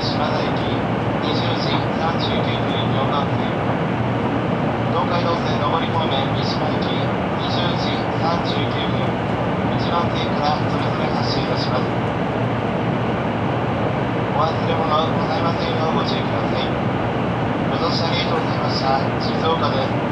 島田駅20時39分4番線東海道線上り方面三島駅20時39分1番線からそれぞれ発車いたしますお忘れ物ございませんようご注意くださいご乗車ありがとうございました静岡です